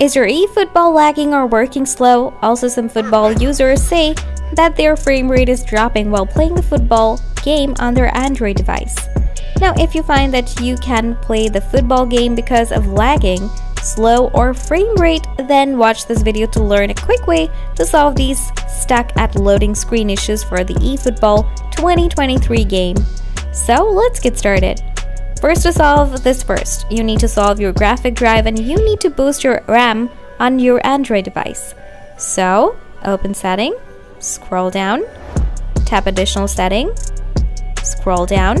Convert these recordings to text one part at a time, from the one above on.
Is your eFootball lagging or working slow? Also, some football users say that their frame rate is dropping while playing the football game on their Android device. Now, if you find that you can play the football game because of lagging, slow, or frame rate, then watch this video to learn a quick way to solve these stuck at loading screen issues for the eFootball 2023 game. So let's get started. First to solve this first, you need to solve your graphic drive and you need to boost your RAM on your Android device. So, open setting, scroll down, tap additional setting, scroll down,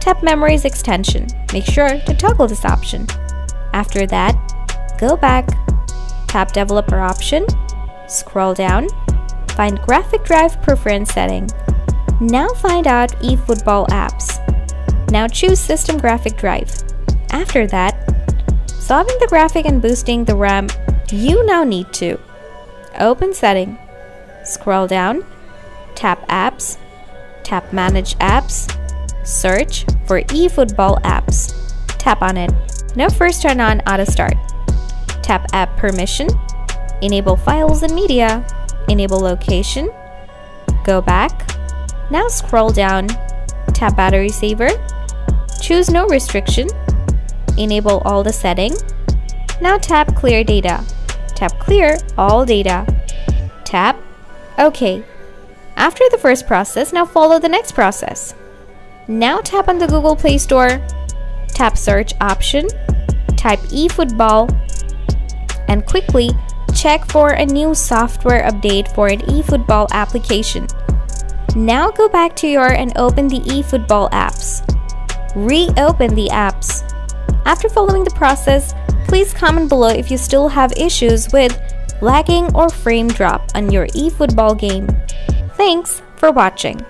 tap memories extension. Make sure to toggle this option. After that, go back, tap developer option, scroll down, find graphic drive preference setting. Now find out eFootball apps. Now choose System Graphic Drive. After that, solving the graphic and boosting the RAM, you now need to open setting, scroll down, tap apps, tap manage apps, search for eFootball apps. Tap on it. Now first turn on auto start. Tap app permission, enable files and media, enable location, go back. Now scroll down, tap battery saver, Choose no restriction. Enable all the setting. Now tap clear data. Tap clear all data. Tap OK. After the first process, now follow the next process. Now tap on the Google Play Store, tap search option, type eFootball, and quickly check for a new software update for an eFootball application. Now go back to your and open the eFootball apps reopen the apps. After following the process, please comment below if you still have issues with lagging or frame drop on your eFootball game. Thanks for watching.